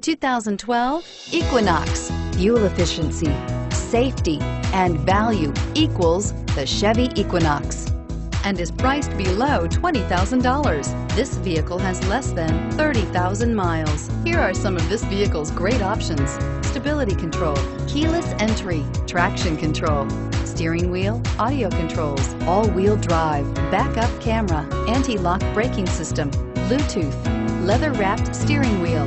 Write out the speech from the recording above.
2012 Equinox. Fuel efficiency, safety, and value equals the Chevy Equinox and is priced below $20,000. This vehicle has less than 30,000 miles. Here are some of this vehicle's great options. Stability control, keyless entry, traction control, steering wheel, audio controls, all-wheel drive, backup camera, anti-lock braking system, Bluetooth, leather-wrapped steering wheel,